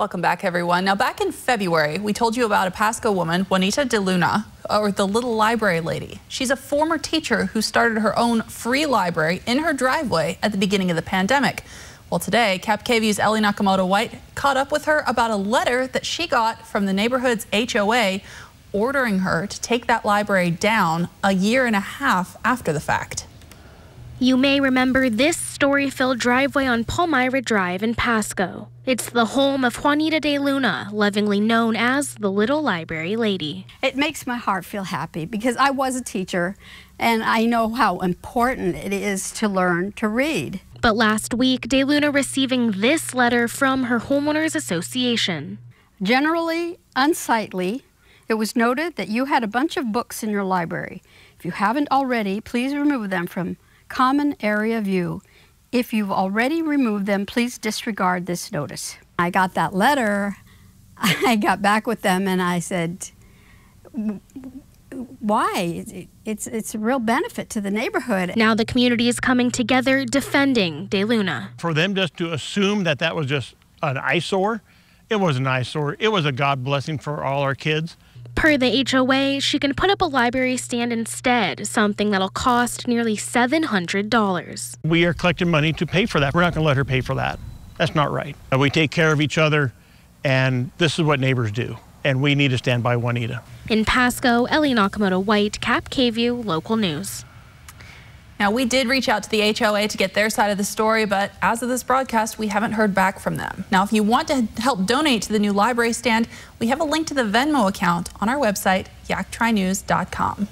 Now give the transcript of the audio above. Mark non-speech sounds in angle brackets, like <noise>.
Welcome back, everyone. Now, back in February, we told you about a Pasco woman, Juanita De Luna, or the Little Library Lady. She's a former teacher who started her own free library in her driveway at the beginning of the pandemic. Well, today, KAPP-KVEW's Ellie Nakamoto White caught up with her about a letter that she got from the neighborhood's HOA ordering her to take that library down a year and a half after the fact. You may remember this story filled driveway on Palmyra Drive in Pasco. It's the home of Juanita de Luna, lovingly known as the Little Library Lady. It makes my heart feel happy because I was a teacher and I know how important it is to learn to read. But last week, De Luna receiving this letter from her homeowners association. Generally unsightly, it was noted that you had a bunch of books in your library. If you haven't already, please remove them from common area view. If you've already removed them, please disregard this notice. I got that letter. <laughs> I got back with them and I said, why? It's, it's a real benefit to the neighborhood. Now the community is coming together defending De Luna. For them just to assume that that was just an eyesore, it was an eyesore. It was a God blessing for all our kids. Per the HOA, she can put up a library stand instead, something that'll cost nearly $700. We are collecting money to pay for that. We're not going to let her pay for that. That's not right. Uh, we take care of each other, and this is what neighbors do. And we need to stand by Juanita. In Pasco, Ellie Nakamoto White, KAPP-KVEW, local news. Now, we did reach out to the HOA to get their side of the story, but as of this broadcast, we haven't heard back from them. Now, if you want to help donate to the new library stand, we have a link to the Venmo account on our website, yaktrinews.com.